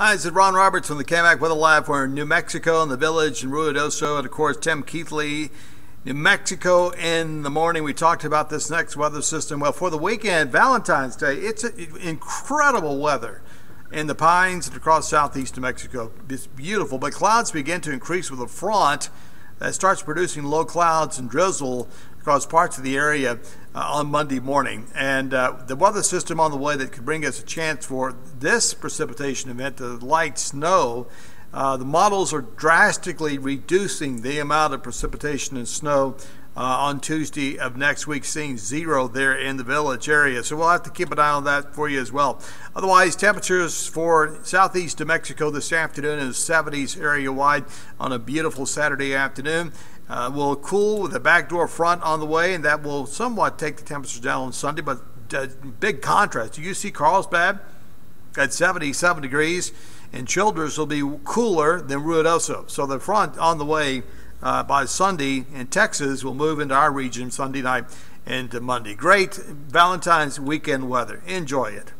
Hi, this is Ron Roberts from the KMAC Weather Lab. We're in New Mexico in the village in Ruidoso. And of course, Tim Keithley, New Mexico in the morning. We talked about this next weather system. Well, for the weekend, Valentine's Day, it's incredible weather in the pines and across southeast New Mexico. It's beautiful, but clouds begin to increase with a front that starts producing low clouds and drizzle across parts of the area uh, on Monday morning. And uh, the weather system on the way that could bring us a chance for this precipitation event, the light snow. Uh, the models are drastically reducing the amount of precipitation and snow on Tuesday of next week, seeing zero there in the village area. So we'll have to keep an eye on that for you as well. Otherwise, temperatures for southeast New Mexico this afternoon is 70s area wide on a beautiful Saturday afternoon. Uh, will cool with a backdoor front on the way, and that will somewhat take the temperatures down on Sunday. But uh, big contrast. You see Carlsbad at 77 degrees, and Childress will be cooler than Ruidoso. So the front on the way uh, by Sunday in Texas will move into our region Sunday night into Monday. Great Valentine's weekend weather. Enjoy it.